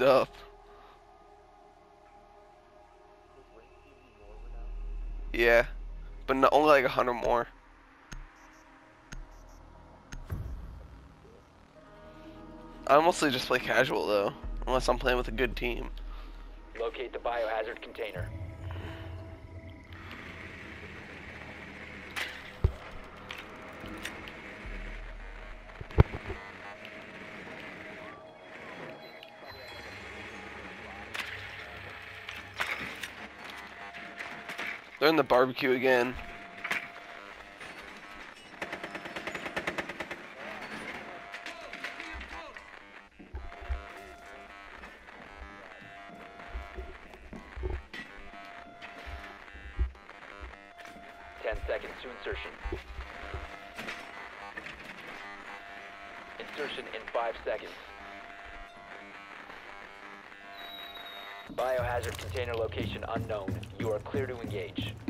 up. Yeah, but not, only like a hundred more. I mostly just play casual though, unless I'm playing with a good team. Locate the biohazard container. They're in the barbecue again. Ten seconds to insertion. Insertion in five seconds. Biohazard container location unknown. Clear to engage.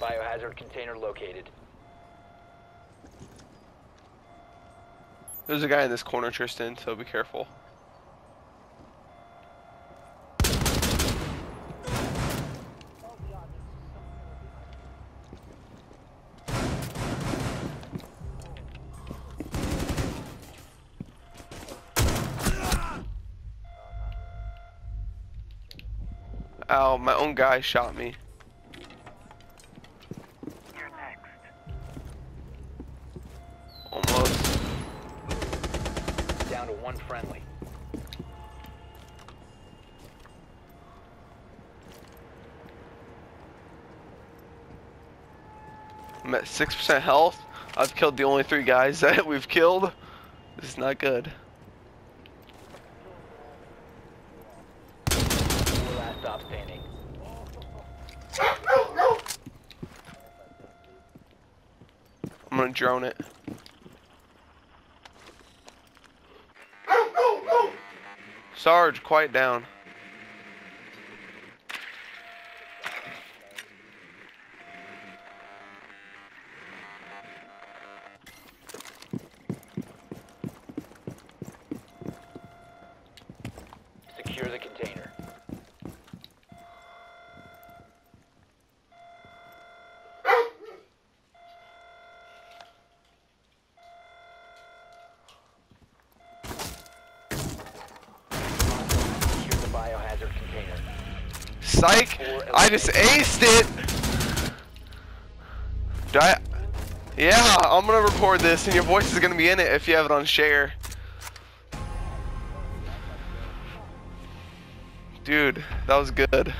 Biohazard container located. There's a guy in this corner, Tristan, so be careful. Ow, my own guy shot me. You're next. Almost. Down to one friendly. I'm at 6% health. I've killed the only three guys that we've killed. This is not good. Stop standing. I'm gonna drone it. Sarge, quiet down. Secure the container. Secure the biohazard container. Psych! I just aced it! Do I? Yeah, I'm gonna record this and your voice is gonna be in it if you have it on share. Dude, that was good.